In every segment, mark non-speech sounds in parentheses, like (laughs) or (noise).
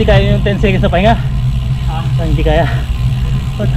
hindi kaya yung 10 seconds na pahinga. Ah. Hindi kaya. But,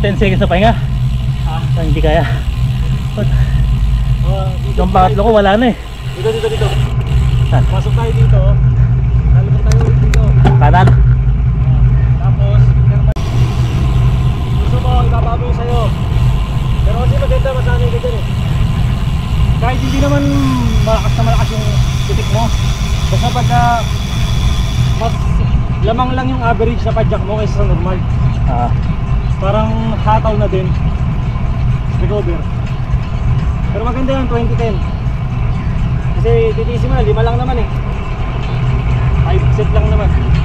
10 seconds na pahinga. Ah. So, hindi kaya. But, Oh, dito, yung pangatlo ko wala na eh. Dito, dito, dito. Saan? Pasok tayo dito. Lalabas tayo dito. Kanan. Tapos, meron pa- gusto mo, ibababoy sa'yo. Pero kasi maganda, masanay ka dyan eh. Kahit hindi naman malakas na malakas yung titik mo. Basta pagka mas lamang lang yung average na padjak mo kaysa sa normal. Ah. Parang hataw na din. Recover. Pero maganda yung 2010. Kasi titiisin mo na, lima lang naman eh. 5 set lang naman.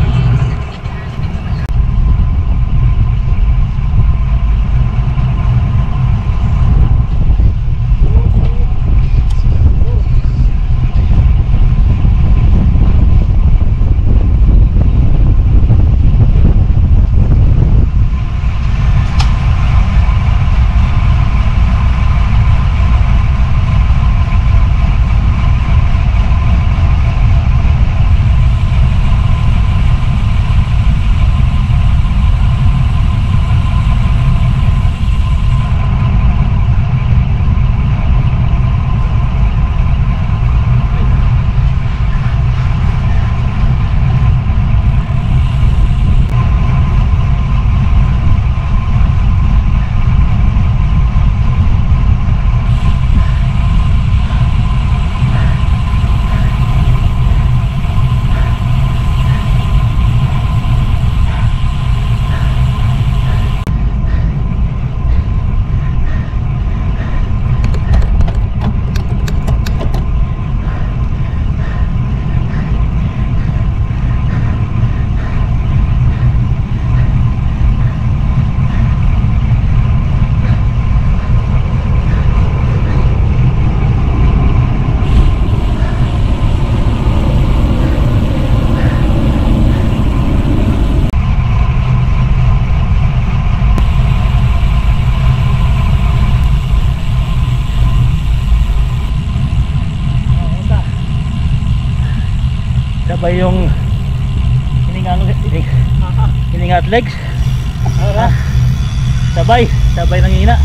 Sabay yung hininga, hininga, (laughs) hininga at legs. Na? Sabay, sabay ng hina.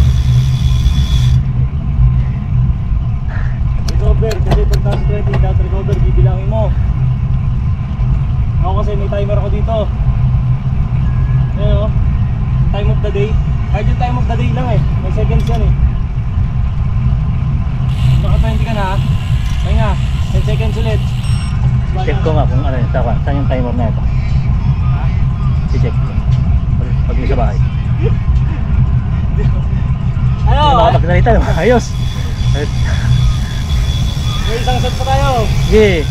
Recover, kasi pag taas 20, dapat recover, bibilangin mo. Ako kasi may timer ako dito. Ayan o. Time of the day. Kahit yung time of the day lang eh. May seconds yan eh. Naka 20 ka na ha. Ay nga, 10 seconds ulit. Check ko nga kung ano yun, saan, saan yung timer na ito. Ha? Si-check ko. Pag, sa bahay. Ano? Hindi makapagsalita, ayos. May isang set pa tayo. Sige,